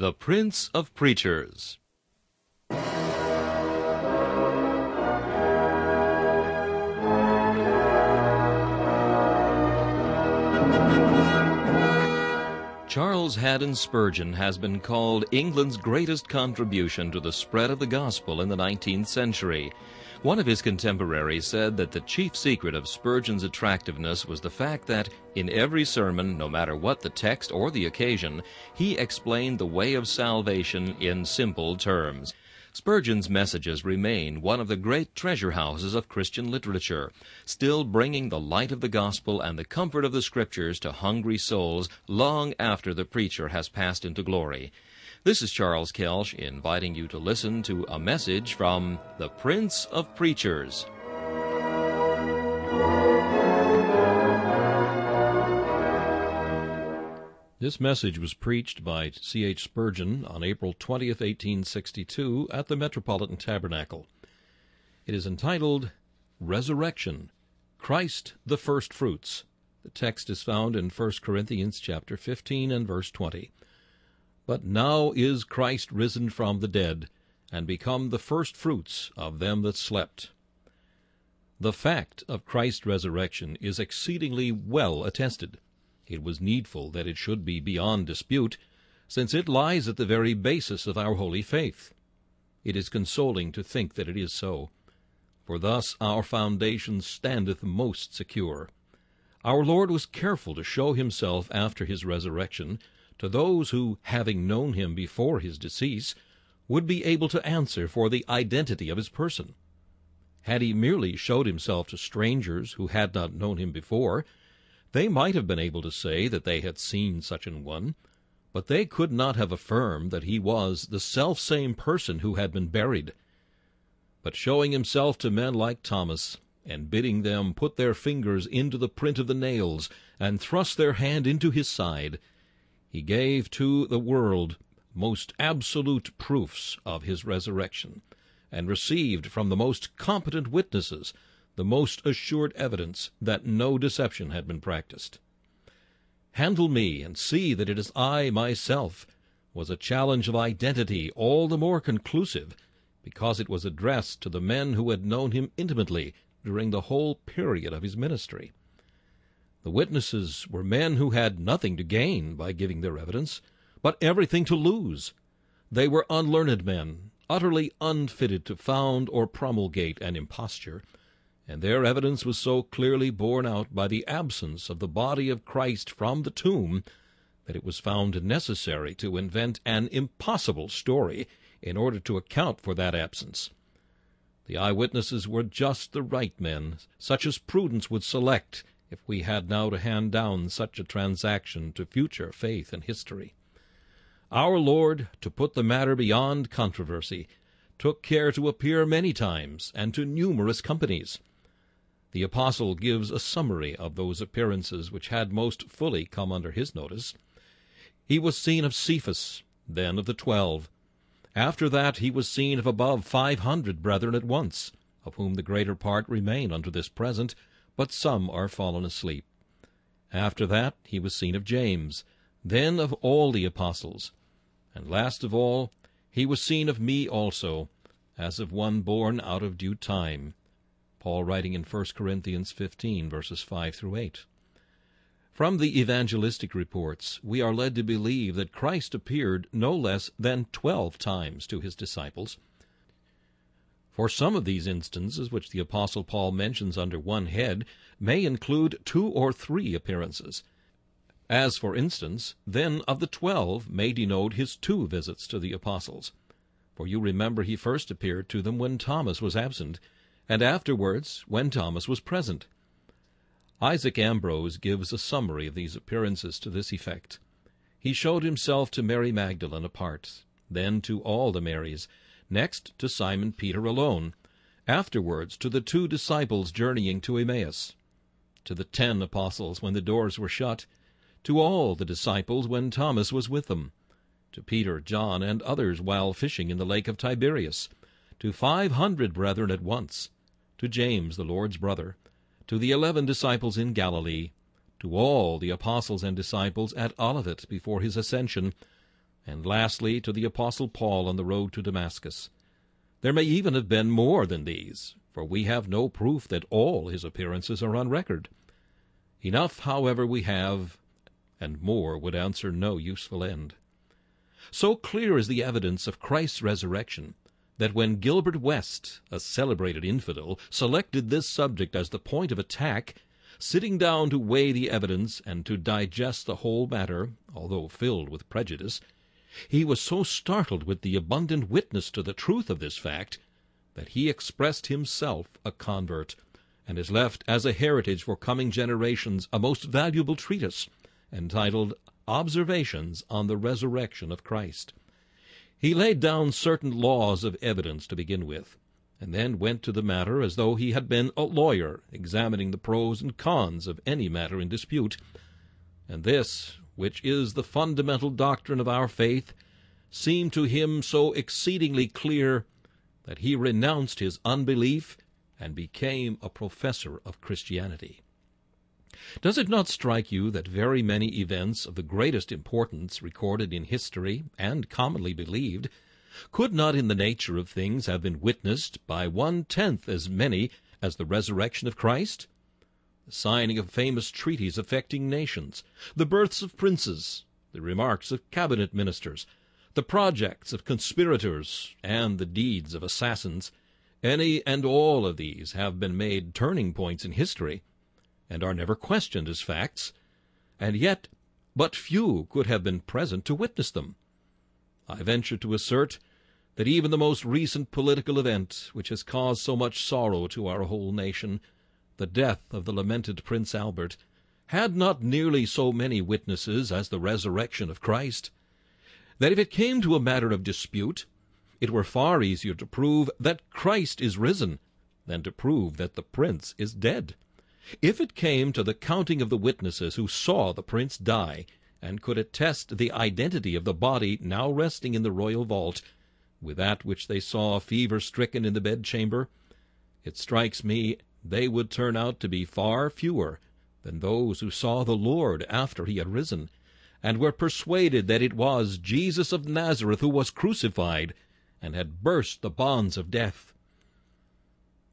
The Prince of Preachers. Charles Haddon Spurgeon has been called England's greatest contribution to the spread of the gospel in the 19th century. One of his contemporaries said that the chief secret of Spurgeon's attractiveness was the fact that, in every sermon, no matter what the text or the occasion, he explained the way of salvation in simple terms. Spurgeon's messages remain one of the great treasure houses of Christian literature, still bringing the light of the gospel and the comfort of the scriptures to hungry souls long after the preacher has passed into glory. This is Charles Kelsch inviting you to listen to a message from the Prince of Preachers. This message was preached by C. H. Spurgeon on April 20th, 1862, at the Metropolitan Tabernacle. It is entitled Resurrection Christ the First Fruits. The text is found in 1 Corinthians chapter 15 and verse 20. But now is Christ risen from the dead, and become the first fruits of them that slept. The fact of Christ's resurrection is exceedingly well attested. It was needful that it should be beyond dispute, since it lies at the very basis of our holy faith. It is consoling to think that it is so, for thus our foundation standeth most secure. Our Lord was careful to show himself after his resurrection to those who, having known him before his decease, would be able to answer for the identity of his person. Had he merely showed himself to strangers who had not known him before, they might have been able to say that they had seen such an one, but they could not have affirmed that he was the self-same person who had been buried. But showing himself to men like Thomas, and bidding them put their fingers into the print of the nails, and thrust their hand into his side, he gave to the world most absolute proofs of his resurrection, and received from the most competent witnesses the most assured evidence that no deception had been practiced. Handle me, and see that it is I myself, was a challenge of identity all the more conclusive because it was addressed to the men who had known him intimately during the whole period of his ministry. The witnesses were men who had nothing to gain by giving their evidence, but everything to lose. They were unlearned men, utterly unfitted to found or promulgate an imposture, and their evidence was so clearly borne out by the absence of the body of Christ from the tomb that it was found necessary to invent an impossible story in order to account for that absence. The eyewitnesses were just the right men, such as prudence would select if we had now to hand down such a transaction to future faith and history. Our Lord, to put the matter beyond controversy, took care to appear many times and to numerous companies. The apostle gives a summary of those appearances which had most fully come under his notice. He was seen of Cephas, then of the twelve. After that he was seen of above five hundred brethren at once, of whom the greater part remain unto this present, but some are fallen asleep. After that he was seen of James, then of all the apostles. And last of all, he was seen of me also, as of one born out of due time. Paul writing in 1 Corinthians 15, verses 5 through 8. From the evangelistic reports, we are led to believe that Christ appeared no less than twelve times to his disciples. For some of these instances, which the Apostle Paul mentions under one head, may include two or three appearances. As, for instance, then of the twelve may denote his two visits to the apostles. For you remember he first appeared to them when Thomas was absent, and afterwards when Thomas was present. Isaac Ambrose gives a summary of these appearances to this effect. He showed himself to Mary Magdalene apart, then to all the Marys, next to Simon Peter alone, afterwards to the two disciples journeying to Emmaus, to the ten apostles when the doors were shut, to all the disciples when Thomas was with them, to Peter, John, and others while fishing in the lake of Tiberias, to five hundred brethren at once, to James, the Lord's brother, to the eleven disciples in Galilee, to all the apostles and disciples at Olivet before his ascension, and lastly to the Apostle Paul on the road to Damascus. There may even have been more than these, for we have no proof that all his appearances are on record. Enough, however, we have, and more would answer no useful end. So clear is the evidence of Christ's resurrection that when Gilbert West, a celebrated infidel, selected this subject as the point of attack, sitting down to weigh the evidence and to digest the whole matter, although filled with prejudice, he was so startled with the abundant witness to the truth of this fact that he expressed himself a convert, and has left as a heritage for coming generations a most valuable treatise entitled Observations on the Resurrection of Christ. He laid down certain laws of evidence to begin with, and then went to the matter as though he had been a lawyer examining the pros and cons of any matter in dispute. And this, which is the fundamental doctrine of our faith, seemed to him so exceedingly clear that he renounced his unbelief and became a professor of Christianity. Does it not strike you that very many events of the greatest importance recorded in history and commonly believed could not in the nature of things have been witnessed by one-tenth as many as the resurrection of Christ? The signing of famous treaties affecting nations, the births of princes, the remarks of cabinet ministers, the projects of conspirators, and the deeds of assassins, any and all of these have been made turning points in history, and are never questioned as facts, and yet but few could have been present to witness them. I venture to assert that even the most recent political event, which has caused so much sorrow to our whole nation, the death of the lamented Prince Albert, had not nearly so many witnesses as the resurrection of Christ, that if it came to a matter of dispute, it were far easier to prove that Christ is risen than to prove that the prince is dead. If it came to the counting of the witnesses who saw the prince die, and could attest the identity of the body now resting in the royal vault, with that which they saw fever-stricken in the bedchamber, it strikes me they would turn out to be far fewer than those who saw the Lord after he had risen, and were persuaded that it was Jesus of Nazareth who was crucified, and had burst the bonds of death.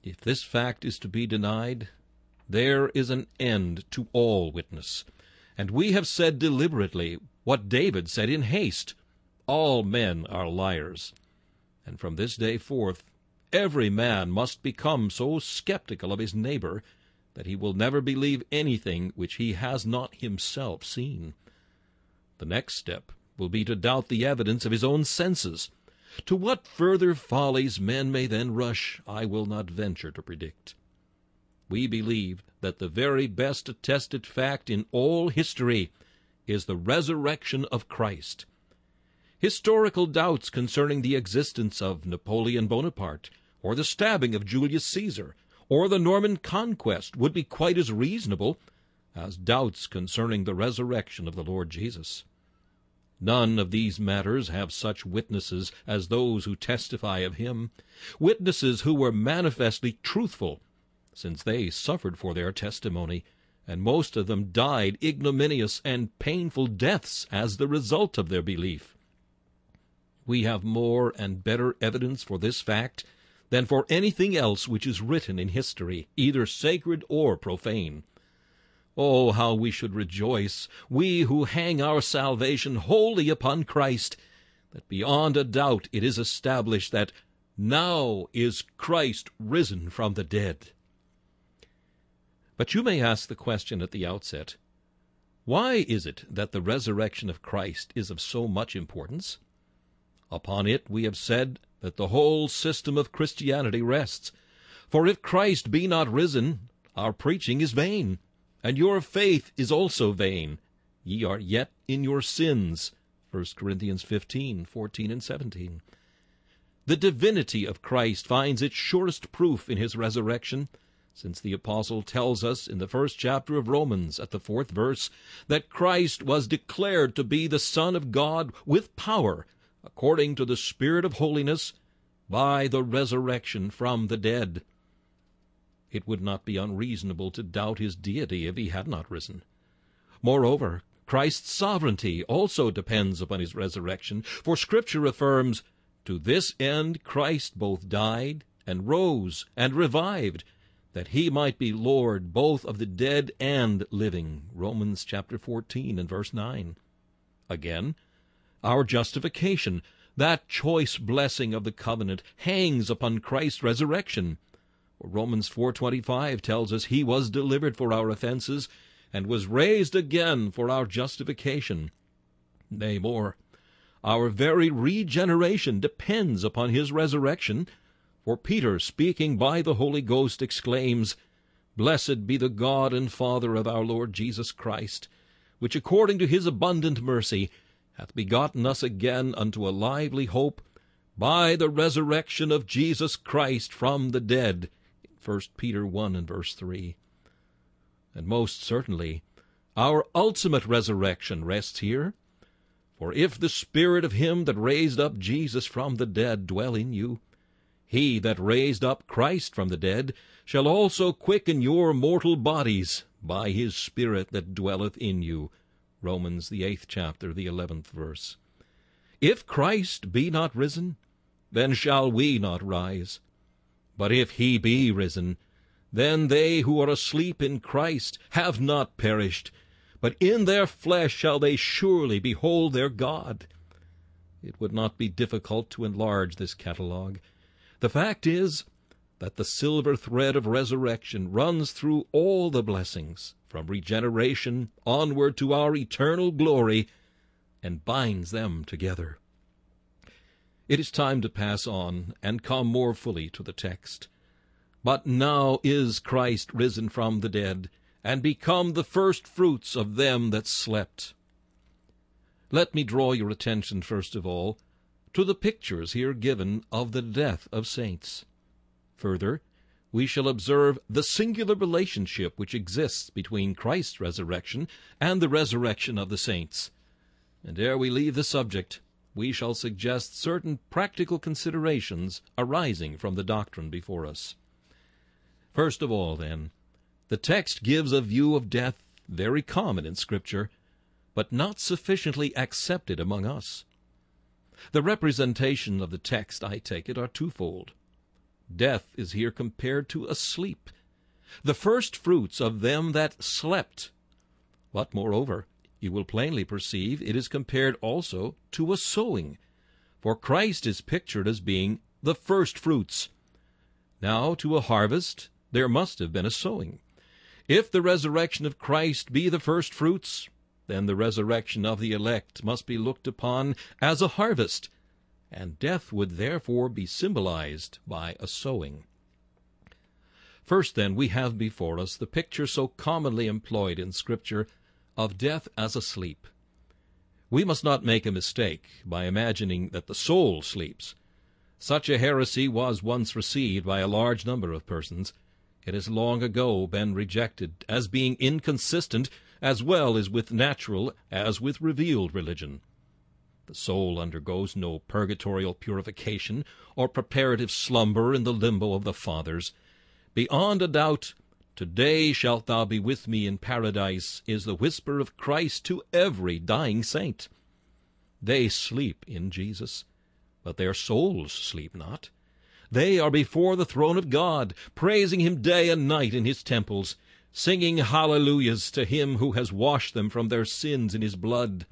If this fact is to be denied, there is an end to all witness. And we have said deliberately what David said in haste All men are liars. And from this day forth, every man must become so skeptical of his neighbor that he will never believe anything which he has not himself seen. The next step will be to doubt the evidence of his own senses. To what further follies men may then rush, I will not venture to predict we believe that the very best attested fact in all history is the resurrection of Christ. Historical doubts concerning the existence of Napoleon Bonaparte, or the stabbing of Julius Caesar, or the Norman conquest would be quite as reasonable as doubts concerning the resurrection of the Lord Jesus. None of these matters have such witnesses as those who testify of him, witnesses who were manifestly truthful since they suffered for their testimony, and most of them died ignominious and painful deaths as the result of their belief. We have more and better evidence for this fact than for anything else which is written in history, either sacred or profane. Oh, how we should rejoice, we who hang our salvation wholly upon Christ, that beyond a doubt it is established that now is Christ risen from the dead. But you may ask the question at the outset why is it that the resurrection of Christ is of so much importance? Upon it we have said that the whole system of Christianity rests. For if Christ be not risen, our preaching is vain, and your faith is also vain. Ye are yet in your sins. 1 Corinthians 15, 14, and 17. The divinity of Christ finds its surest proof in his resurrection since the apostle tells us in the first chapter of Romans at the fourth verse that Christ was declared to be the Son of God with power, according to the Spirit of holiness, by the resurrection from the dead. It would not be unreasonable to doubt his deity if he had not risen. Moreover, Christ's sovereignty also depends upon his resurrection, for Scripture affirms, To this end Christ both died and rose and revived, that he might be Lord both of the dead and living. Romans chapter 14 and verse 9. Again, our justification, that choice blessing of the covenant, hangs upon Christ's resurrection. Romans 4:25 tells us he was delivered for our offenses and was raised again for our justification. Nay, more, our very regeneration depends upon his resurrection, for Peter, speaking by the Holy Ghost, exclaims, Blessed be the God and Father of our Lord Jesus Christ, which according to his abundant mercy hath begotten us again unto a lively hope by the resurrection of Jesus Christ from the dead. 1 Peter 1 and verse 3. And most certainly, our ultimate resurrection rests here. For if the Spirit of him that raised up Jesus from the dead dwell in you, he that raised up Christ from the dead shall also quicken your mortal bodies by his Spirit that dwelleth in you. Romans the eighth chapter, the eleventh verse. If Christ be not risen, then shall we not rise. But if he be risen, then they who are asleep in Christ have not perished, but in their flesh shall they surely behold their God. It would not be difficult to enlarge this catalogue. The fact is that the silver thread of resurrection runs through all the blessings, from regeneration onward to our eternal glory, and binds them together. It is time to pass on and come more fully to the text. But now is Christ risen from the dead, and become the first fruits of them that slept. Let me draw your attention, first of all, to the pictures here given of the death of saints. Further, we shall observe the singular relationship which exists between Christ's resurrection and the resurrection of the saints. And ere we leave the subject, we shall suggest certain practical considerations arising from the doctrine before us. First of all, then, the text gives a view of death very common in Scripture, but not sufficiently accepted among us. The representation of the text, I take it, are twofold. Death is here compared to a sleep, the first fruits of them that slept. But, moreover, you will plainly perceive it is compared also to a sowing, for Christ is pictured as being the first fruits. Now, to a harvest there must have been a sowing. If the resurrection of Christ be the first fruits, then the resurrection of the elect must be looked upon as a harvest, and death would therefore be symbolized by a sowing. First, then, we have before us the picture so commonly employed in Scripture of death as a sleep. We must not make a mistake by imagining that the soul sleeps. Such a heresy was once received by a large number of persons. It has long ago been rejected as being inconsistent as well as with natural as with revealed religion. The soul undergoes no purgatorial purification or preparative slumber in the limbo of the fathers. Beyond a doubt, Today shalt thou be with me in paradise, is the whisper of Christ to every dying saint. They sleep in Jesus, but their souls sleep not. They are before the throne of God, praising him day and night in his temples, singing hallelujahs to him who has washed them from their sins in his blood.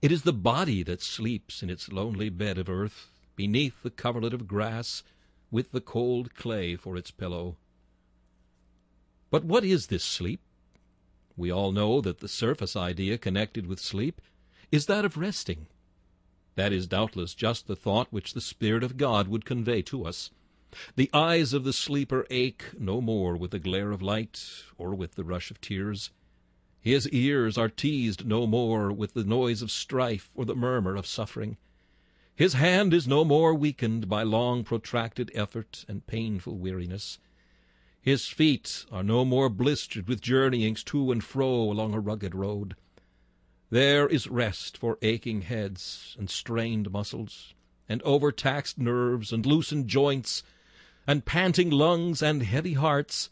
It is the body that sleeps in its lonely bed of earth, beneath the coverlet of grass, with the cold clay for its pillow. But what is this sleep? We all know that the surface idea connected with sleep is that of resting. That is doubtless just the thought which the Spirit of God would convey to us. The eyes of the sleeper ache no more with the glare of light or with the rush of tears. His ears are teased no more with the noise of strife or the murmur of suffering. His hand is no more weakened by long protracted effort and painful weariness. His feet are no more blistered with journeyings to and fro along a rugged road. There is rest for aching heads and strained muscles, and overtaxed nerves and loosened joints, and panting lungs and heavy hearts,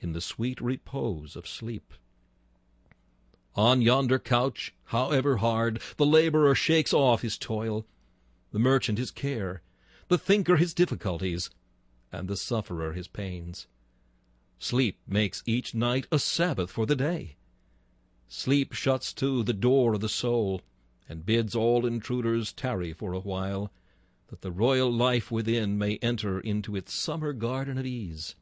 in the sweet repose of sleep. On yonder couch, however hard, the laborer shakes off his toil, the merchant his care, the thinker his difficulties, and the sufferer his pains. Sleep makes each night a Sabbath for the day. Sleep shuts to the door of the soul, and bids all intruders tarry for a while, that the royal life within may enter into its summer garden of ease.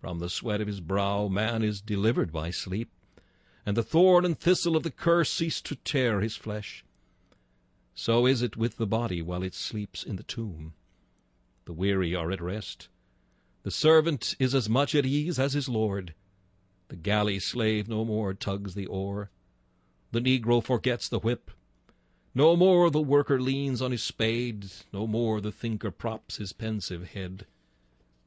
From the sweat of his brow man is delivered by sleep, and the thorn and thistle of the curse cease to tear his flesh. So is it with the body while it sleeps in the tomb. The weary are at rest. The servant is as much at ease as his lord. The galley slave no more tugs the oar. The negro forgets the whip. No more the worker leans on his spade, no more the thinker props his pensive head.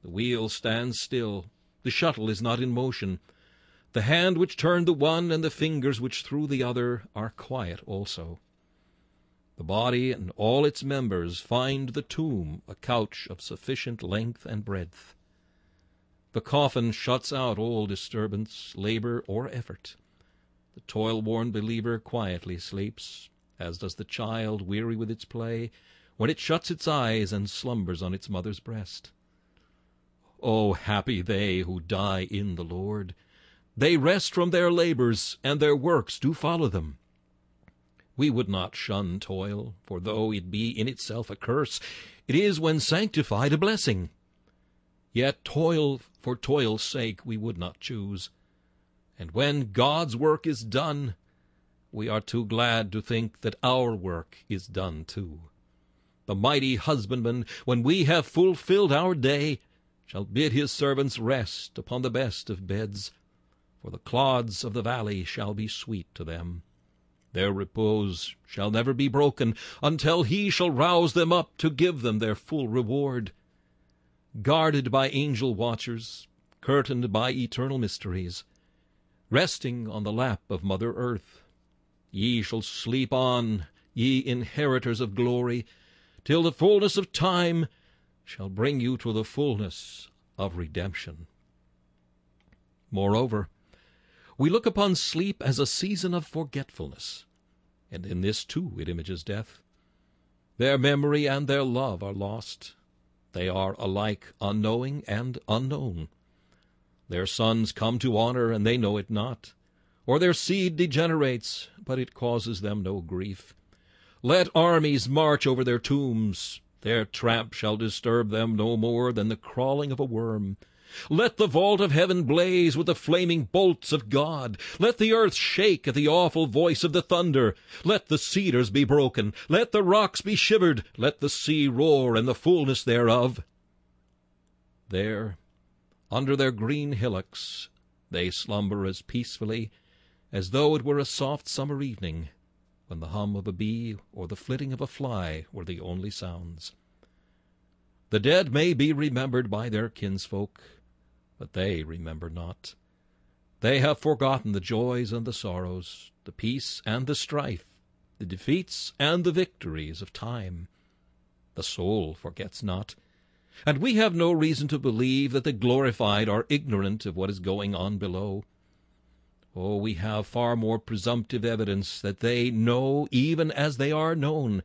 The wheel stands still, the shuttle is not in motion. The hand which turned the one and the fingers which threw the other are quiet also. The body and all its members find the tomb a couch of sufficient length and breadth. The coffin shuts out all disturbance, labor, or effort. The toil-worn believer quietly sleeps, as does the child weary with its play, when it shuts its eyes and slumbers on its mother's breast. Oh, happy they who die in the Lord! They rest from their labors, and their works do follow them. We would not shun toil, for though it be in itself a curse, it is when sanctified a blessing. Yet toil for toil's sake we would not choose. And when God's work is done, we are too glad to think that our work is done too. The mighty husbandman, when we have fulfilled our day, shall bid his servants rest upon the best of beds, for the clods of the valley shall be sweet to them. Their repose shall never be broken until he shall rouse them up to give them their full reward. Guarded by angel watchers, curtained by eternal mysteries, resting on the lap of Mother Earth, ye shall sleep on, ye inheritors of glory, till the fullness of time shall bring you to the fullness of redemption. Moreover, we look upon sleep as a season of forgetfulness, and in this too it images death. Their memory and their love are lost. They are alike unknowing and unknown. Their sons come to honor, and they know it not. Or their seed degenerates, but it causes them no grief. Let armies march over their tombs. Their tramp shall disturb them no more than the crawling of a worm. Let the vault of heaven blaze with the flaming bolts of God. Let the earth shake at the awful voice of the thunder. Let the cedars be broken. Let the rocks be shivered. Let the sea roar and the fullness thereof. There, under their green hillocks, they slumber as peacefully as though it were a soft summer evening, when the hum of a bee or the flitting of a fly were the only sounds. The dead may be remembered by their kinsfolk, but they remember not. They have forgotten the joys and the sorrows, the peace and the strife, the defeats and the victories of time. The soul forgets not, and we have no reason to believe that the glorified are ignorant of what is going on below. Oh, we have far more presumptive evidence that they know even as they are known,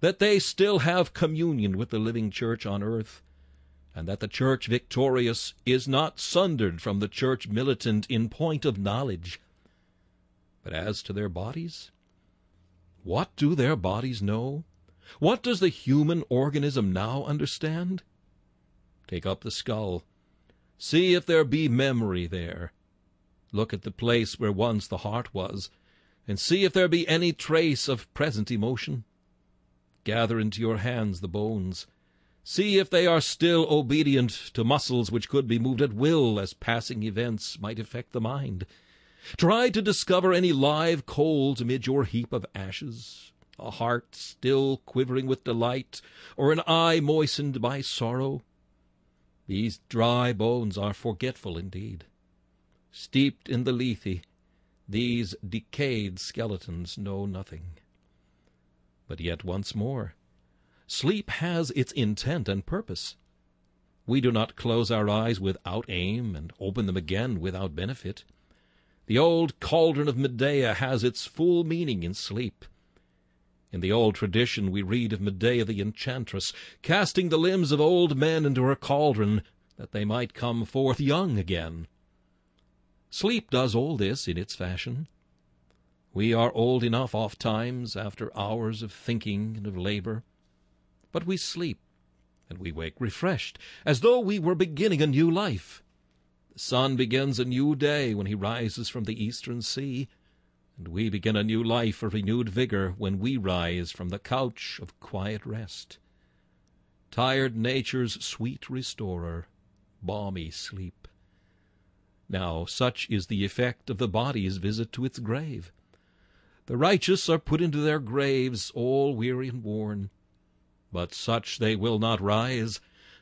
that they still have communion with the living church on earth, and that the church victorious is not sundered from the church militant in point of knowledge. But as to their bodies, what do their bodies know? What does the human organism now understand? Take up the skull. See if there be memory there. Look at the place where once the heart was, and see if there be any trace of present emotion. Gather into your hands the bones. See if they are still obedient to muscles which could be moved at will as passing events might affect the mind. Try to discover any live coals amid your heap of ashes, a heart still quivering with delight, or an eye moistened by sorrow. These dry bones are forgetful indeed. Steeped in the lethe, these decayed skeletons know nothing. But yet once more, sleep has its intent and purpose. We do not close our eyes without aim and open them again without benefit. The old cauldron of Medea has its full meaning in sleep. In the old tradition we read of Medea the enchantress, casting the limbs of old men into her cauldron, that they might come forth young again. Sleep does all this in its fashion. We are old enough oft times after hours of thinking and of labor, but we sleep, and we wake refreshed, as though we were beginning a new life. The sun begins a new day when he rises from the eastern sea, and we begin a new life of renewed vigor when we rise from the couch of quiet rest. Tired nature's sweet restorer, balmy sleep. Now such is the effect of the body's visit to its grave. The righteous are put into their graves all weary and worn, but such they will not rise.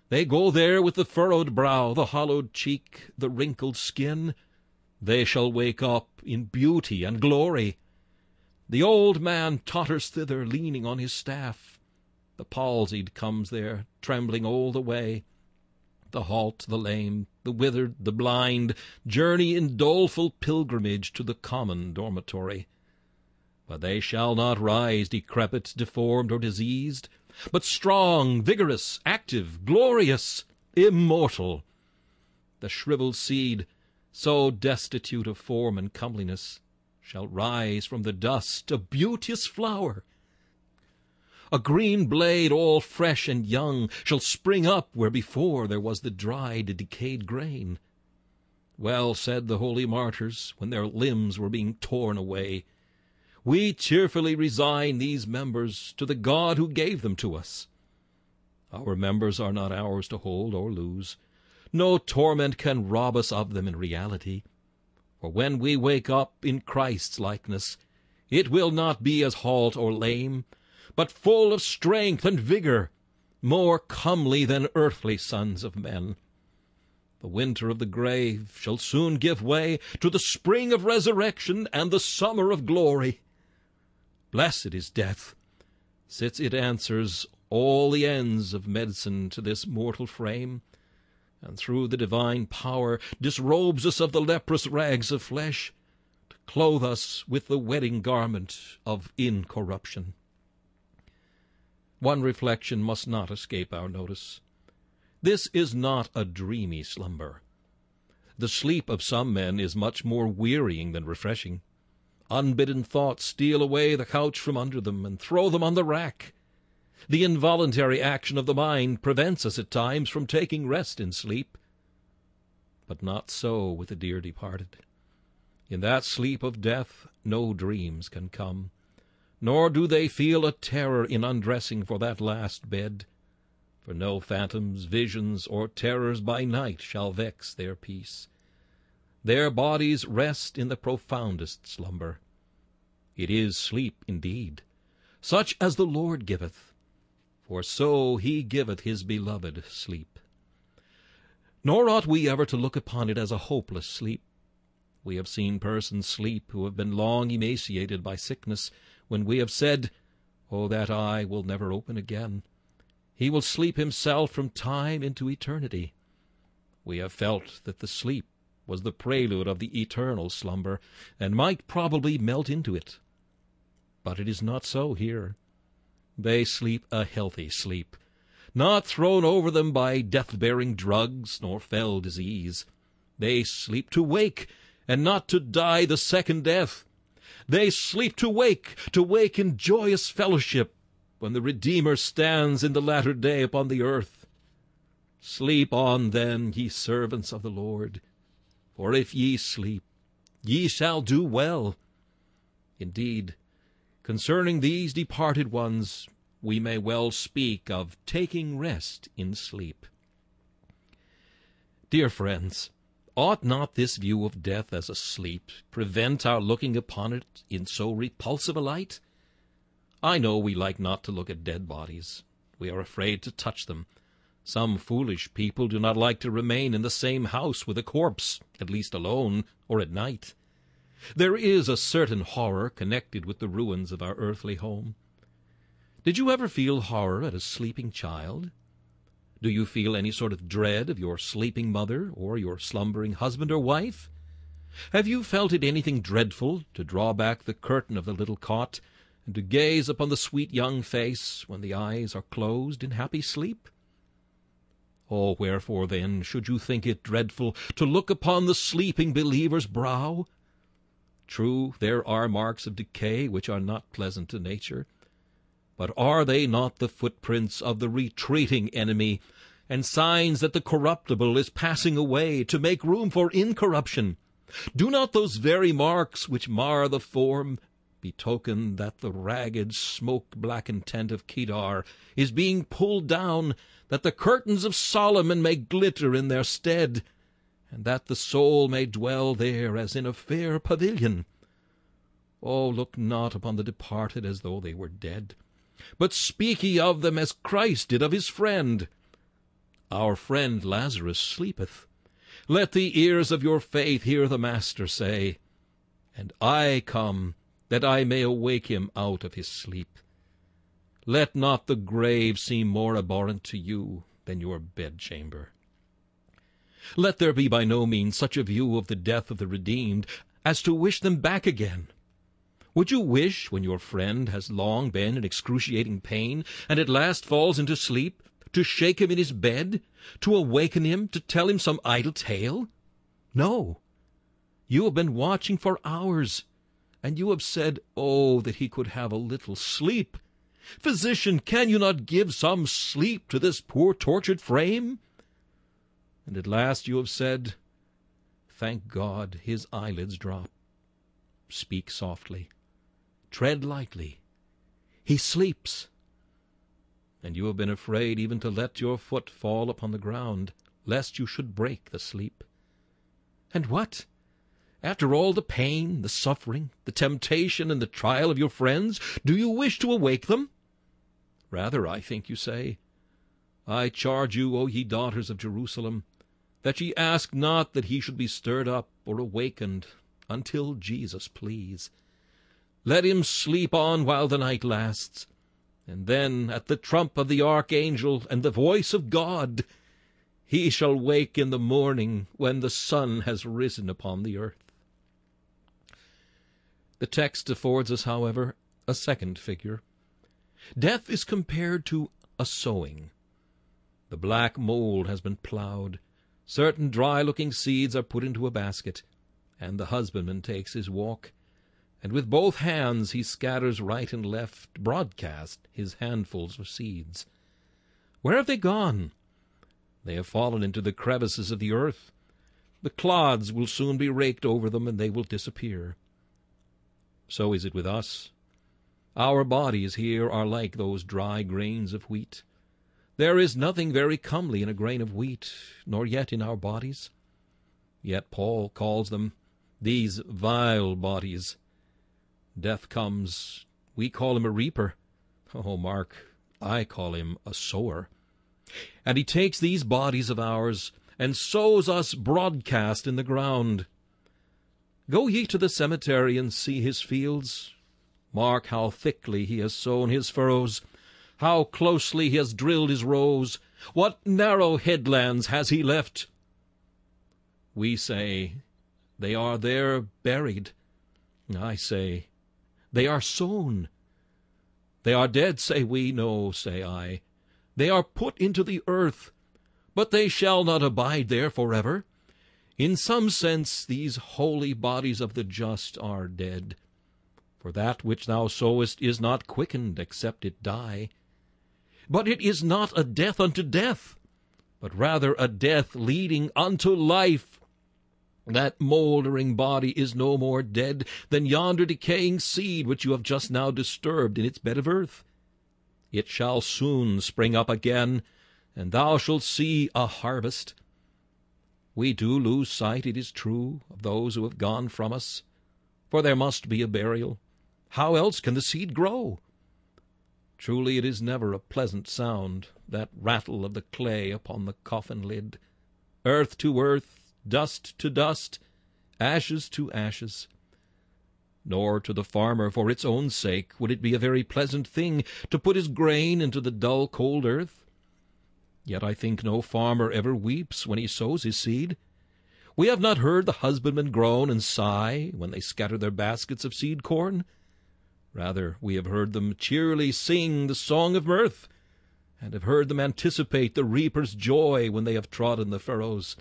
They go there with the furrowed brow, the hollowed cheek, the wrinkled skin. They shall wake up in beauty and glory. The old man totters thither, leaning on his staff. The palsied comes there, trembling all the way. The halt, the lame, the withered, the blind, journey in doleful pilgrimage to the common dormitory. But they shall not rise decrepit, deformed, or diseased, but strong, vigorous, active, glorious, immortal. The shriveled seed, so destitute of form and comeliness, shall rise from the dust a beauteous flower. A green blade, all fresh and young, shall spring up where before there was the dried, decayed grain. Well said the holy martyrs when their limbs were being torn away, we cheerfully resign these members to the God who gave them to us. Our members are not ours to hold or lose. No torment can rob us of them in reality. For when we wake up in Christ's likeness, it will not be as halt or lame, but full of strength and vigor, more comely than earthly sons of men. The winter of the grave shall soon give way to the spring of resurrection and the summer of glory. Blessed is death, since it answers all the ends of medicine to this mortal frame, and through the divine power disrobes us of the leprous rags of flesh, to clothe us with the wedding garment of incorruption. One reflection must not escape our notice. This is not a dreamy slumber. The sleep of some men is much more wearying than refreshing. Unbidden thoughts steal away the couch from under them and throw them on the rack. The involuntary action of the mind prevents us at times from taking rest in sleep. But not so with the dear departed. In that sleep of death no dreams can come, nor do they feel a terror in undressing for that last bed, for no phantoms, visions, or terrors by night shall vex their peace. Their bodies rest in the profoundest slumber. It is sleep indeed, such as the Lord giveth, for so he giveth his beloved sleep. Nor ought we ever to look upon it as a hopeless sleep. We have seen persons sleep who have been long emaciated by sickness, when we have said, Oh, that eye will never open again. He will sleep himself from time into eternity. We have felt that the sleep was the prelude of the eternal slumber, and might probably melt into it. But it is not so here. They sleep a healthy sleep, not thrown over them by death-bearing drugs nor fell disease. They sleep to wake, and not to die the second death. They sleep to wake, to wake in joyous fellowship, when the Redeemer stands in the latter day upon the earth. Sleep on, then, ye servants of the Lord. For if ye sleep, ye shall do well. Indeed, concerning these departed ones, we may well speak of taking rest in sleep. Dear friends, ought not this view of death as a sleep prevent our looking upon it in so repulsive a light? I know we like not to look at dead bodies. We are afraid to touch them. Some foolish people do not like to remain in the same house with a corpse, at least alone, or at night. There is a certain horror connected with the ruins of our earthly home. Did you ever feel horror at a sleeping child? Do you feel any sort of dread of your sleeping mother or your slumbering husband or wife? Have you felt it anything dreadful to draw back the curtain of the little cot, and to gaze upon the sweet young face when the eyes are closed in happy sleep? Oh, wherefore, then, should you think it dreadful to look upon the sleeping believer's brow? True, there are marks of decay which are not pleasant to nature, but are they not the footprints of the retreating enemy, and signs that the corruptible is passing away to make room for incorruption? Do not those very marks which mar the form betoken that the ragged, smoke-blackened tent of Kedar is being pulled down, that the curtains of Solomon may glitter in their stead, and that the soul may dwell there as in a fair pavilion? Oh, look not upon the departed as though they were dead, but speak ye of them as Christ did of his friend. Our friend Lazarus sleepeth. Let the ears of your faith hear the Master say, And I come that I may awake him out of his sleep. Let not the grave seem more abhorrent to you than your bedchamber. Let there be by no means such a view of the death of the redeemed as to wish them back again. Would you wish, when your friend has long been in excruciating pain, and at last falls into sleep, to shake him in his bed, to awaken him, to tell him some idle tale? No. You have been watching for hours, and you have said, Oh, that he could have a little sleep! Physician, can you not give some sleep to this poor tortured frame? And at last you have said, Thank God, his eyelids drop. Speak softly. Tread lightly. He sleeps. And you have been afraid even to let your foot fall upon the ground, lest you should break the sleep. And what? After all the pain, the suffering, the temptation, and the trial of your friends, do you wish to awake them? Rather, I think you say, I charge you, O ye daughters of Jerusalem, that ye ask not that he should be stirred up or awakened until Jesus please. Let him sleep on while the night lasts, and then at the trump of the archangel and the voice of God he shall wake in the morning when the sun has risen upon the earth. The text affords us, however, a second figure. Death is compared to a sowing. The black mold has been ploughed, certain dry-looking seeds are put into a basket, and the husbandman takes his walk, and with both hands he scatters right and left, broadcast, his handfuls of seeds. Where have they gone? They have fallen into the crevices of the earth. The clods will soon be raked over them, and they will disappear. So is it with us. Our bodies here are like those dry grains of wheat. There is nothing very comely in a grain of wheat, nor yet in our bodies. Yet Paul calls them these vile bodies. Death comes, we call him a reaper. Oh, Mark, I call him a sower. And he takes these bodies of ours and sows us broadcast in the ground. Go ye to the cemetery and see his fields. Mark how thickly he has sown his furrows, how closely he has drilled his rows, what narrow headlands has he left. We say, they are there buried. I say, they are sown. They are dead, say we. No, say I. They are put into the earth, but they shall not abide there forever. In some sense these holy bodies of the just are dead. For that which thou sowest is not quickened, except it die. But it is not a death unto death, but rather a death leading unto life. That mouldering body is no more dead than yonder decaying seed which you have just now disturbed in its bed of earth. It shall soon spring up again, and thou shalt see a harvest. We do lose sight, it is true, of those who have gone from us, for there must be a burial. How else can the seed grow? Truly it is never a pleasant sound, that rattle of the clay upon the coffin lid. Earth to earth, dust to dust, ashes to ashes. Nor to the farmer for its own sake would it be a very pleasant thing to put his grain into the dull cold earth. Yet I think no farmer ever weeps when he sows his seed. We have not heard the husbandmen groan and sigh when they scatter their baskets of seed corn. Rather, we have heard them cheerily sing the song of mirth, and have heard them anticipate the reaper's joy when they have trodden the furrows.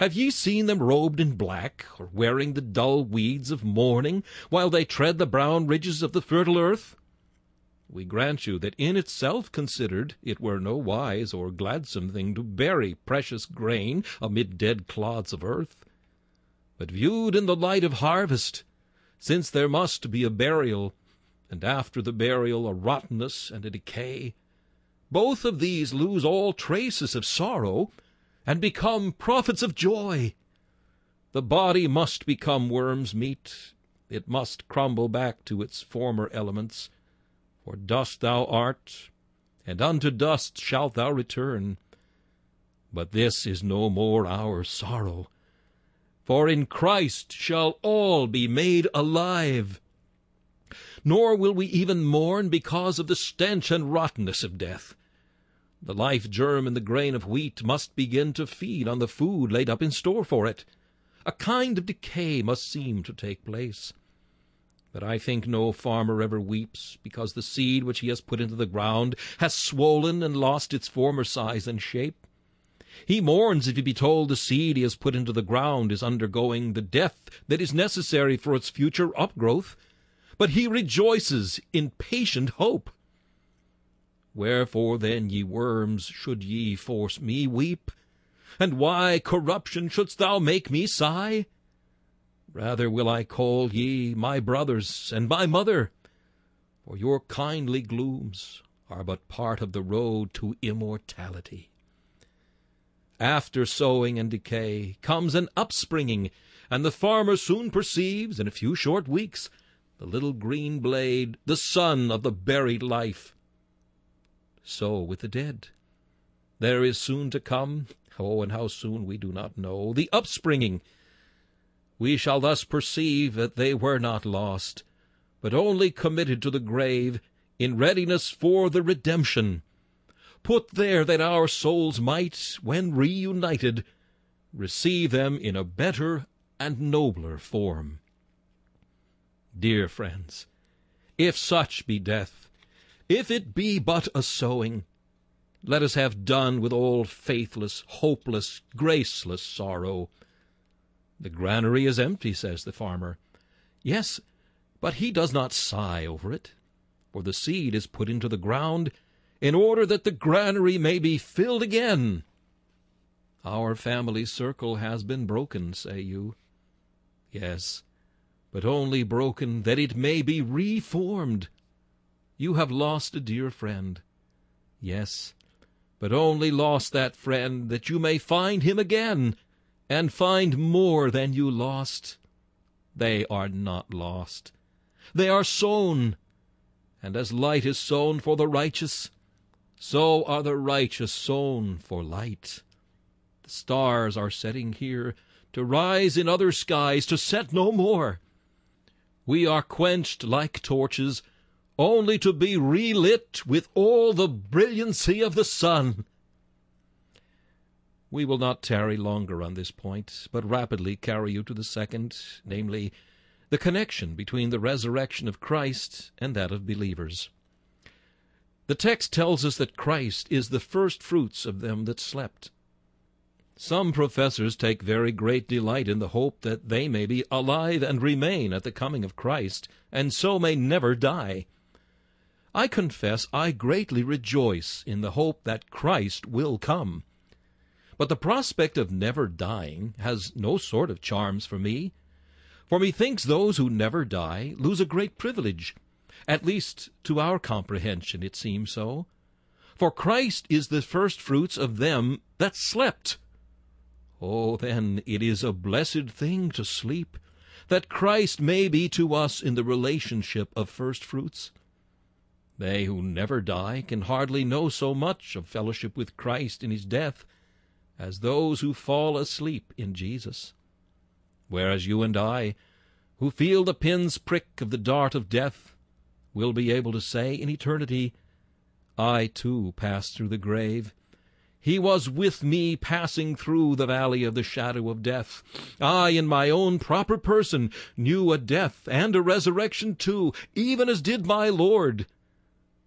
Have ye seen them robed in black, or wearing the dull weeds of mourning, while they tread the brown ridges of the fertile earth? We grant you that in itself considered it were no wise or gladsome thing to bury precious grain amid dead clods of earth. But viewed in the light of harvest, since there must be a burial, and after the burial a rottenness and a decay, both of these lose all traces of sorrow, and become prophets of joy. The body must become worm's meat, it must crumble back to its former elements, for dust thou art, and unto dust shalt thou return. But this is no more our sorrow, for in Christ shall all be made alive. Nor will we even mourn because of the stench and rottenness of death. The life germ in the grain of wheat must begin to feed on the food laid up in store for it. A kind of decay must seem to take place. But I think no farmer ever weeps because the seed which he has put into the ground has swollen and lost its former size and shape. He mourns if he be told the seed he has put into the ground is undergoing the death that is necessary for its future upgrowth, but he rejoices in patient hope. Wherefore then, ye worms, should ye force me weep? And why, corruption, shouldst thou make me sigh? Rather will I call ye my brothers and my mother, for your kindly glooms are but part of the road to immortality. After sowing and decay comes an upspringing, and the farmer soon perceives, in a few short weeks, the little green blade, the sun of the buried life. So with the dead. There is soon to come, oh, and how soon we do not know, the upspringing, we shall thus perceive that they were not lost, but only committed to the grave in readiness for the redemption, put there that our souls might, when reunited, receive them in a better and nobler form. Dear friends, if such be death, if it be but a sowing, let us have done with all faithless, hopeless, graceless sorrow. The granary is empty, says the farmer. Yes, but he does not sigh over it, for the seed is put into the ground in order that the granary may be filled again. Our family circle has been broken, say you. Yes, but only broken that it may be reformed. You have lost a dear friend. Yes, but only lost that friend that you may find him again and find more than you lost. They are not lost. They are sown. And as light is sown for the righteous, so are the righteous sown for light. The stars are setting here, to rise in other skies, to set no more. We are quenched like torches, only to be relit with all the brilliancy of the sun. We will not tarry longer on this point, but rapidly carry you to the second, namely, the connection between the resurrection of Christ and that of believers. The text tells us that Christ is the first fruits of them that slept. Some professors take very great delight in the hope that they may be alive and remain at the coming of Christ, and so may never die. I confess I greatly rejoice in the hope that Christ will come. But the prospect of never dying has no sort of charms for me. For methinks those who never die lose a great privilege. At least to our comprehension it seems so. For Christ is the first fruits of them that slept. Oh, then it is a blessed thing to sleep, that Christ may be to us in the relationship of first fruits. They who never die can hardly know so much of fellowship with Christ in his death as those who fall asleep in Jesus. Whereas you and I, who feel the pin's prick of the dart of death, will be able to say in eternity, I too passed through the grave. He was with me passing through the valley of the shadow of death. I, in my own proper person, knew a death and a resurrection too, even as did my Lord,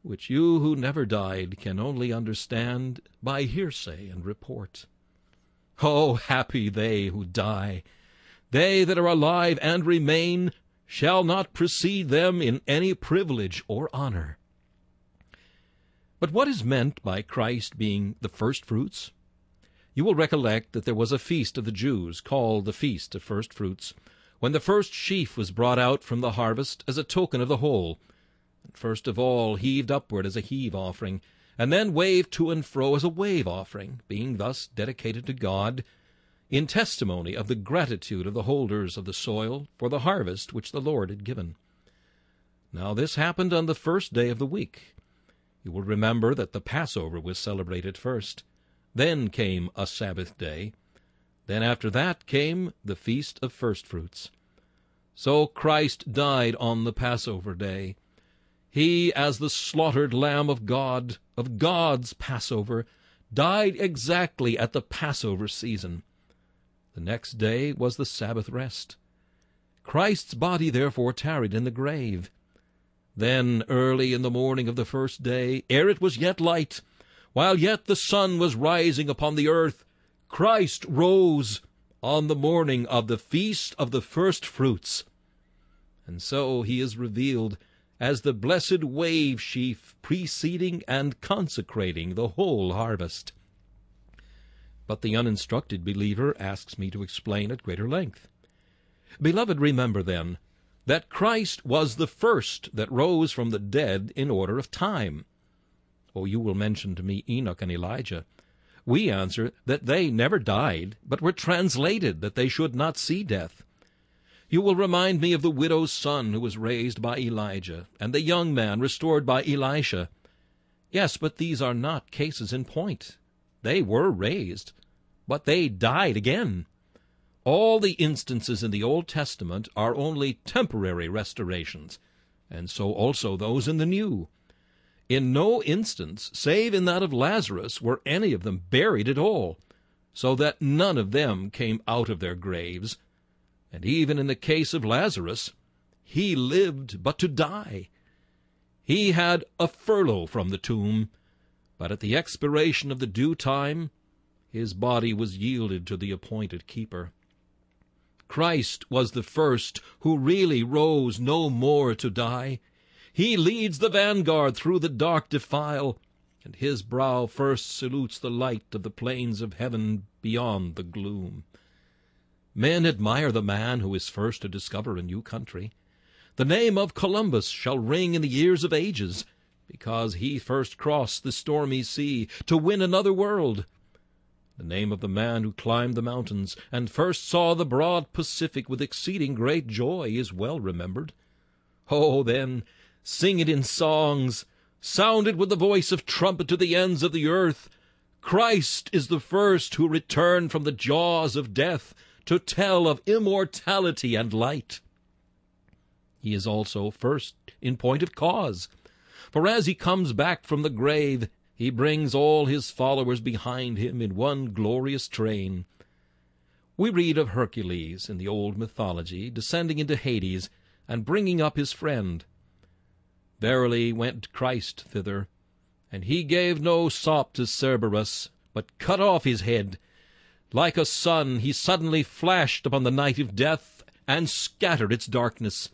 which you who never died can only understand by hearsay and report. Oh, happy they who die! They that are alive and remain shall not precede them in any privilege or honor. But what is meant by Christ being the first fruits? You will recollect that there was a feast of the Jews called the Feast of First Fruits, when the first sheaf was brought out from the harvest as a token of the whole, first of all heaved upward as a heave offering, and then waved to and fro as a wave offering, being thus dedicated to God, in testimony of the gratitude of the holders of the soil for the harvest which the Lord had given. Now this happened on the first day of the week. You will remember that the Passover was celebrated first. Then came a Sabbath day. Then after that came the Feast of Firstfruits. So Christ died on the Passover day. He, as the slaughtered Lamb of God, of God's Passover, died exactly at the Passover season. The next day was the Sabbath rest. Christ's body therefore tarried in the grave. Then early in the morning of the first day, ere it was yet light, while yet the sun was rising upon the earth, Christ rose on the morning of the feast of the first fruits. And so he is revealed as the blessed wave sheaf preceding and consecrating the whole harvest. But the uninstructed believer asks me to explain at greater length. Beloved, remember then that Christ was the first that rose from the dead in order of time. Oh, you will mention to me Enoch and Elijah. We answer that they never died, but were translated that they should not see death. You will remind me of the widow's son who was raised by Elijah, and the young man restored by Elisha. Yes, but these are not cases in point. They were raised, but they died again. All the instances in the Old Testament are only temporary restorations, and so also those in the New. In no instance, save in that of Lazarus, were any of them buried at all, so that none of them came out of their graves. And even in the case of Lazarus, he lived but to die. He had a furlough from the tomb, but at the expiration of the due time, his body was yielded to the appointed keeper. Christ was the first who really rose no more to die. He leads the vanguard through the dark defile, and his brow first salutes the light of the plains of heaven beyond the gloom. Men admire the man who is first to discover a new country. The name of Columbus shall ring in the ears of ages, because he first crossed the stormy sea to win another world. The name of the man who climbed the mountains and first saw the broad Pacific with exceeding great joy is well remembered. Oh, then, sing it in songs, sound it with the voice of trumpet to the ends of the earth. Christ is the first who returned from the jaws of death to tell of immortality and light. He is also first in point of cause, for as he comes back from the grave, he brings all his followers behind him in one glorious train. We read of Hercules in the old mythology descending into Hades and bringing up his friend. Verily went Christ thither, and he gave no sop to Cerberus, but cut off his head. Like a sun he suddenly flashed upon the night of death and scattered its darkness.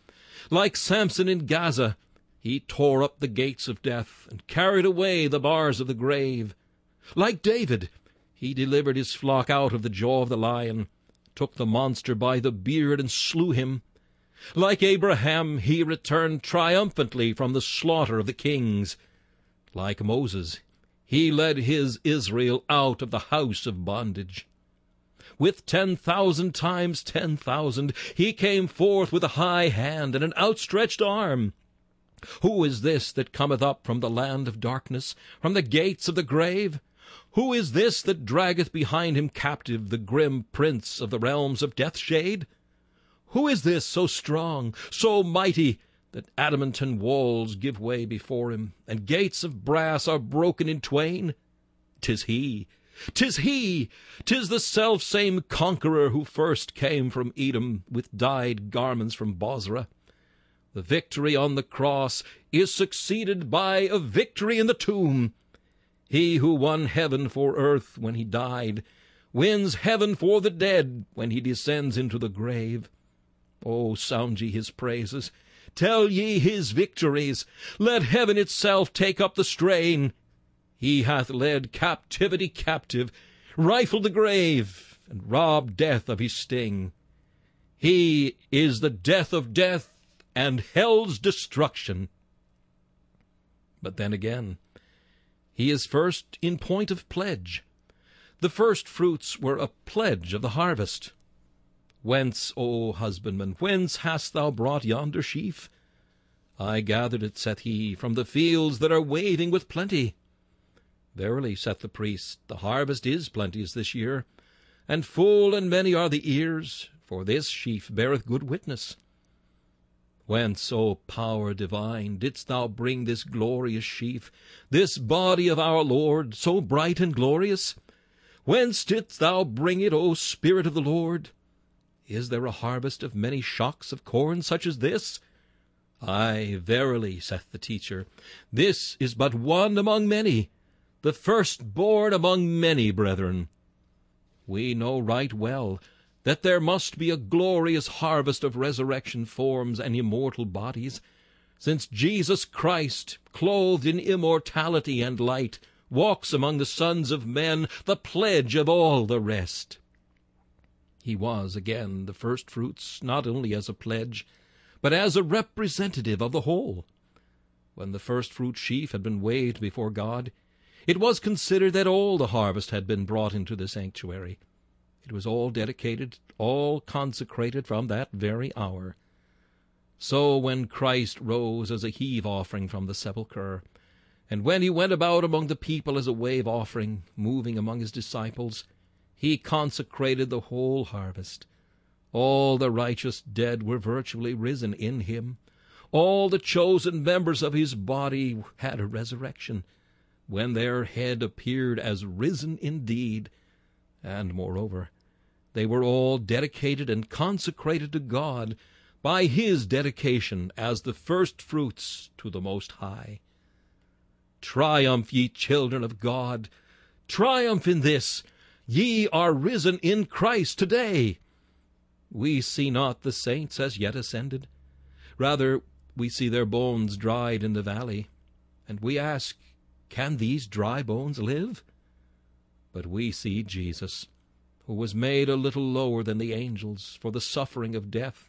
Like Samson in Gaza, he tore up the gates of death and carried away the bars of the grave. Like David, he delivered his flock out of the jaw of the lion, took the monster by the beard and slew him. Like Abraham, he returned triumphantly from the slaughter of the kings. Like Moses, he led his Israel out of the house of bondage. With ten thousand times ten thousand, he came forth with a high hand and an outstretched arm. Who is this that cometh up from the land of darkness, from the gates of the grave? Who is this that draggeth behind him captive the grim prince of the realms of death shade? Who is this so strong, so mighty, that adamantine walls give way before him, and gates of brass are broken in twain? 'Tis he, 'Tis he! 'Tis the self-same conqueror who first came from Edom with dyed garments from Bozrah. The victory on the cross is succeeded by a victory in the tomb. He who won heaven for earth when he died wins heaven for the dead when he descends into the grave. Oh, sound ye his praises. Tell ye his victories. Let heaven itself take up the strain. He hath led captivity captive, rifled the grave, and robbed death of his sting. He is the death of death and hell's destruction. But then again, he is first in point of pledge. The first fruits were a pledge of the harvest. Whence, O husbandman, whence hast thou brought yonder sheaf? I gathered it, saith he, from the fields that are waving with plenty. Verily, saith the priest, the harvest is plenteous this year, and full and many are the ears, for this sheaf beareth good witness. Whence, O power divine, didst thou bring this glorious sheaf, this body of our Lord, so bright and glorious? Whence didst thou bring it, O Spirit of the Lord? Is there a harvest of many shocks of corn such as this? Ay, verily, saith the teacher, this is but one among many, the firstborn among many brethren. We know right well that there must be a glorious harvest of resurrection forms and immortal bodies, since Jesus Christ, clothed in immortality and light, walks among the sons of men, the pledge of all the rest. He was, again, the firstfruits, not only as a pledge, but as a representative of the whole. When the firstfruit sheaf had been waved before God, it was considered that all the harvest had been brought into the sanctuary. It was all dedicated, all consecrated from that very hour. So when Christ rose as a heave offering from the sepulchre, and when he went about among the people as a wave offering, moving among his disciples, he consecrated the whole harvest. All the righteous dead were virtually risen in him. All the chosen members of his body had a resurrection when their head appeared as risen indeed, and moreover, they were all dedicated and consecrated to God by his dedication as the first fruits to the Most High. Triumph, ye children of God! Triumph in this! Ye are risen in Christ today! We see not the saints as yet ascended. Rather, we see their bones dried in the valley, and we ask, can these dry bones live? But we see Jesus, who was made a little lower than the angels for the suffering of death.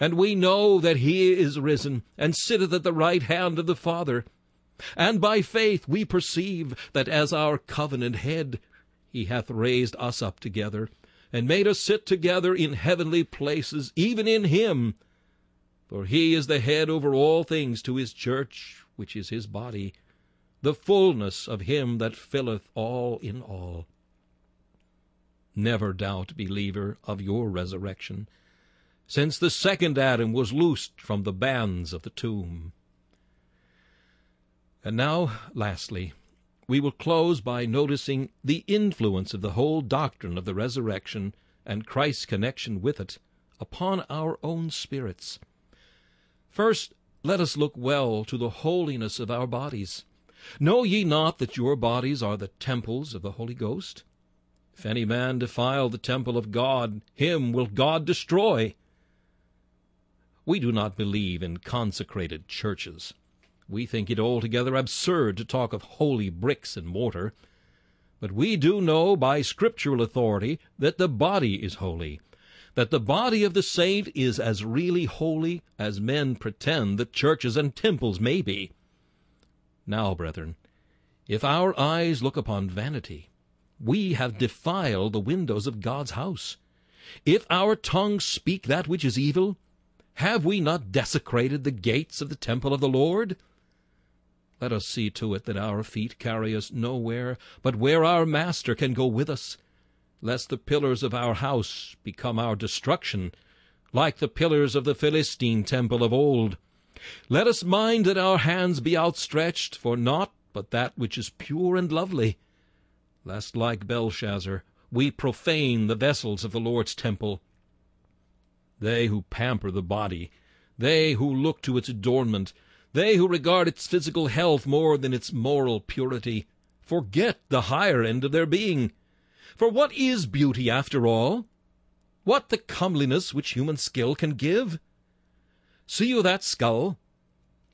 And we know that he is risen, and sitteth at the right hand of the Father. And by faith we perceive that as our covenant head he hath raised us up together, and made us sit together in heavenly places, even in him. For he is the head over all things to his church, which is his body, the fullness of him that filleth all in all. Never doubt, believer, of your resurrection, since the second Adam was loosed from the bands of the tomb. And now, lastly, we will close by noticing the influence of the whole doctrine of the resurrection and Christ's connection with it upon our own spirits. First, let us look well to the holiness of our bodies. Know ye not that your bodies are the temples of the Holy Ghost? If any man defile the temple of God, him will God destroy. We do not believe in consecrated churches. We think it altogether absurd to talk of holy bricks and mortar. But we do know by scriptural authority that the body is holy, that the body of the saint is as really holy as men pretend that churches and temples may be. Now, brethren, if our eyes look upon vanity, we have defiled the windows of God's house. If our tongues speak that which is evil, have we not desecrated the gates of the temple of the Lord? Let us see to it that our feet carry us nowhere but where our Master can go with us, lest the pillars of our house become our destruction, like the pillars of the Philistine temple of old. Let us mind that our hands be outstretched for naught but that which is pure and lovely, lest like Belshazzar we profane the vessels of the Lord's temple. They who pamper the body, they who look to its adornment, they who regard its physical health more than its moral purity, forget the higher end of their being. For what is beauty after all? What the comeliness which human skill can give? See you that skull?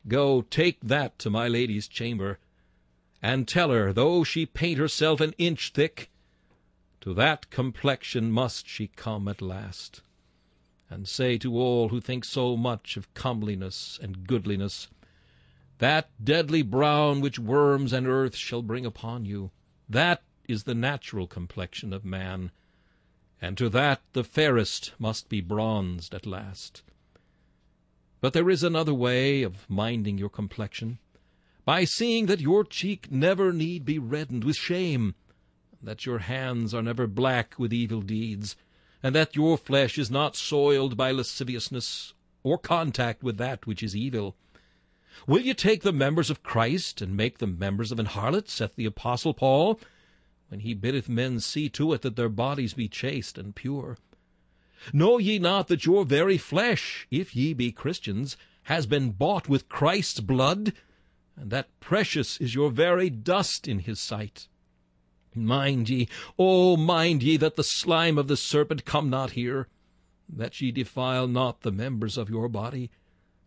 Go take that to my lady's chamber, and tell her, though she paint herself an inch thick, to that complexion must she come at last. And say to all who think so much of comeliness and goodliness, that deadly brown which worms and earth shall bring upon you, that is the natural complexion of man, and to that the fairest must be bronzed at last. But there is another way of minding your complexion, by seeing that your cheek never need be reddened with shame, that your hands are never black with evil deeds, and that your flesh is not soiled by lasciviousness or contact with that which is evil. Will you take the members of Christ and make them members of an harlot, saith the Apostle Paul, when he biddeth men see to it that their bodies be chaste and pure? Know ye not that your very flesh, if ye be Christians, has been bought with Christ's blood, and that precious is your very dust in his sight? Mind ye, oh, mind ye, that the slime of the serpent come not here, that ye defile not the members of your body,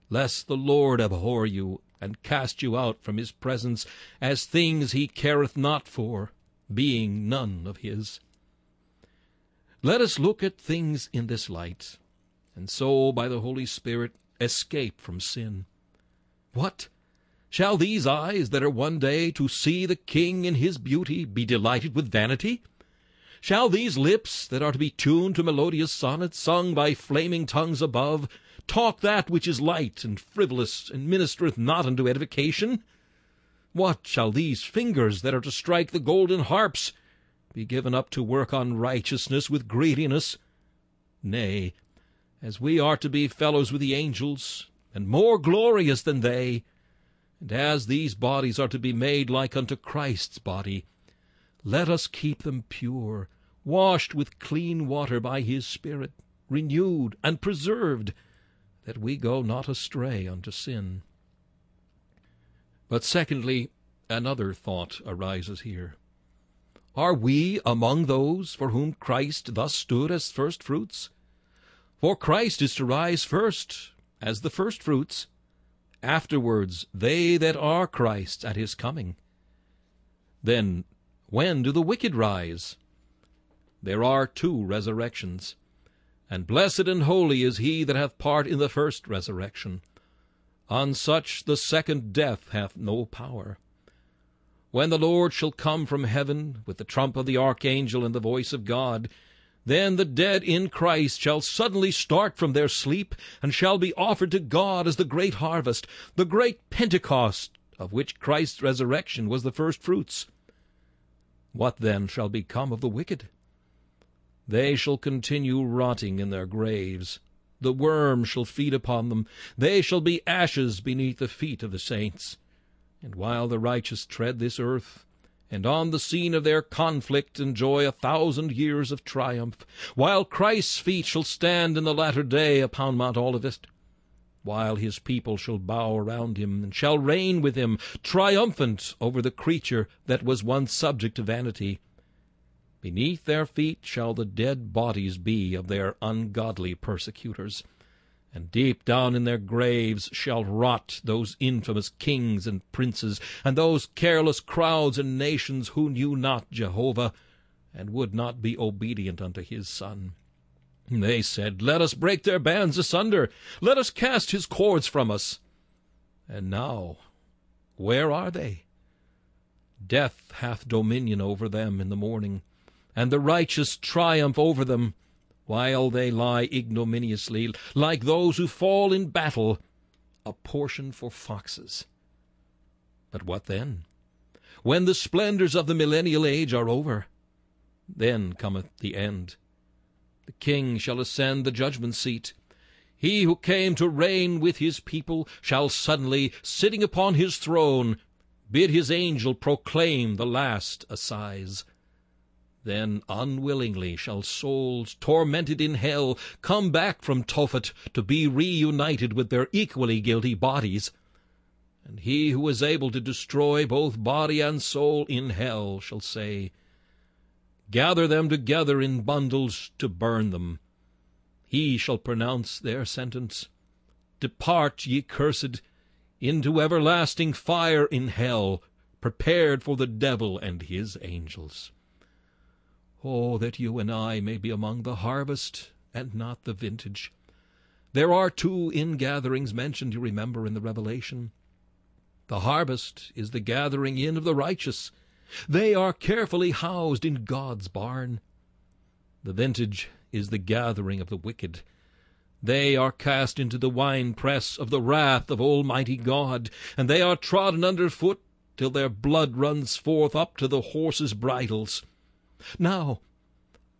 lest the Lord abhor you, and cast you out from his presence as things he careth not for, being none of his. Let us look at things in this light, and so, by the Holy Spirit, escape from sin. What? Shall these eyes that are one day to see the King in his beauty be delighted with vanity? Shall these lips that are to be tuned to melodious sonnets sung by flaming tongues above talk that which is light and frivolous and ministereth not unto edification? What shall these fingers that are to strike the golden harps be given up to work on righteousness with greediness? Nay, as we are to be fellows with the angels, and more glorious than they, and as these bodies are to be made like unto Christ's body, let us keep them pure, washed with clean water by his Spirit, renewed and preserved, that we go not astray unto sin. But secondly, another thought arises here. Are we among those for whom Christ thus stood as first fruits? For Christ is to rise first, as the first fruits, afterwards they that are Christ's at his coming. Then when do the wicked rise? There are two resurrections, and blessed and holy is he that hath part in the first resurrection. On such the second death hath no power. When the Lord shall come from heaven with the trump of the archangel and the voice of God, then the dead in Christ shall suddenly start from their sleep, and shall be offered to God as the great harvest, the great Pentecost, of which Christ's resurrection was the first fruits. What then shall become of the wicked? They shall continue rotting in their graves. The worm shall feed upon them. They shall be ashes beneath the feet of the saints. And while the righteous tread this earth, and on the scene of their conflict enjoy a thousand years of triumph, while Christ's feet shall stand in the latter day upon Mount Olivet, while his people shall bow around him, and shall reign with him, triumphant over the creature that was once subject to vanity. Beneath their feet shall the dead bodies be of their ungodly persecutors and deep down in their graves shall rot those infamous kings and princes, and those careless crowds and nations who knew not Jehovah, and would not be obedient unto his Son. They said, Let us break their bands asunder, let us cast his cords from us. And now, where are they? Death hath dominion over them in the morning, and the righteous triumph over them while they lie ignominiously, like those who fall in battle, a portion for foxes. But what then? When the splendors of the millennial age are over, then cometh the end. The king shall ascend the judgment seat. He who came to reign with his people shall suddenly, sitting upon his throne, bid his angel proclaim the last assize. Then unwillingly shall souls tormented in hell come back from Tophet to be reunited with their equally guilty bodies. And he who is able to destroy both body and soul in hell shall say, Gather them together in bundles to burn them. He shall pronounce their sentence. Depart, ye cursed, into everlasting fire in hell, prepared for the devil and his angels. Oh, that you and I may be among the harvest and not the vintage. There are two ingatherings mentioned, you remember, in the Revelation. The harvest is the gathering in of the righteous. They are carefully housed in God's barn. The vintage is the gathering of the wicked. They are cast into the winepress of the wrath of Almighty God, and they are trodden under foot till their blood runs forth up to the horses' bridles. Now,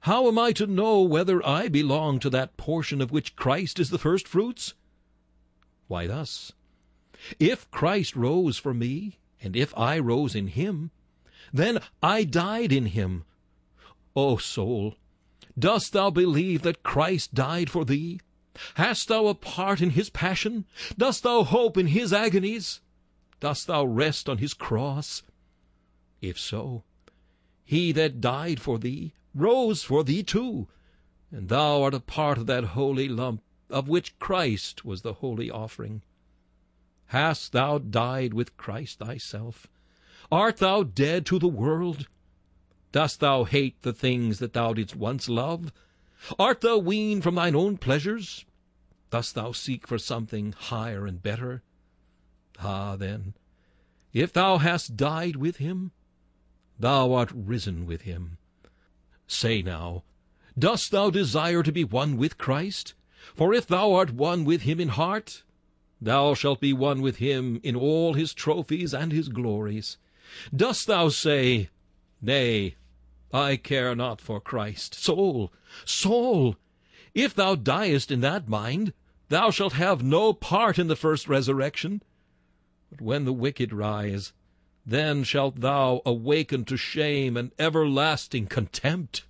how am I to know whether I belong to that portion of which Christ is the first fruits? Why, thus. If Christ rose for me, and if I rose in him, then I died in him. O soul, dost thou believe that Christ died for thee? Hast thou a part in his passion? Dost thou hope in his agonies? Dost thou rest on his cross? If so, he that died for thee rose for thee too, and thou art a part of that holy lump of which Christ was the holy offering. Hast thou died with Christ thyself? Art thou dead to the world? Dost thou hate the things that thou didst once love? Art thou weaned from thine own pleasures? Dost thou seek for something higher and better? Ah, then, if thou hast died with him, thou art risen with him. Say now, dost thou desire to be one with Christ? For if thou art one with him in heart, thou shalt be one with him in all his trophies and his glories. Dost thou say, Nay, I care not for Christ? Soul, soul, if thou diest in that mind, thou shalt have no part in the first resurrection. But when the wicked rise, then shalt thou awaken to shame and everlasting contempt.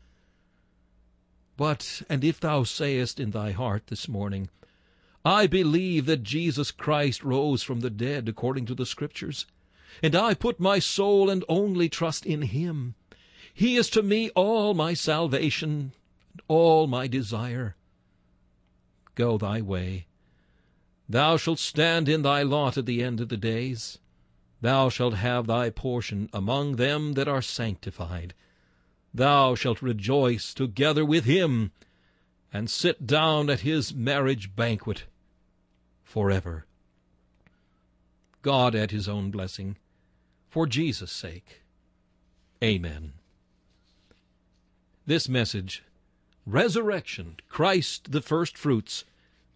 But, and if thou sayest in thy heart this morning, I believe that Jesus Christ rose from the dead according to the Scriptures, and I put my soul and only trust in him. He is to me all my salvation and all my desire. Go thy way. Thou shalt stand in thy lot at the end of the days. Thou shalt have thy portion among them that are sanctified. Thou shalt rejoice together with him, and sit down at his marriage banquet forever. God at his own blessing, for Jesus' sake. Amen. This message, Resurrection, Christ the First Fruits,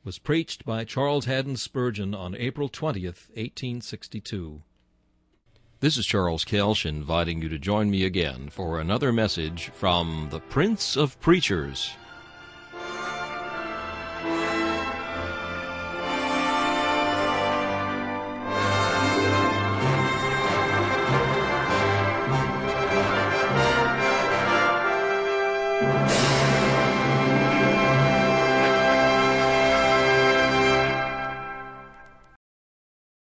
was preached by Charles Haddon Spurgeon on April 20th, 1862. This is Charles Kelsch inviting you to join me again for another message from the Prince of Preachers.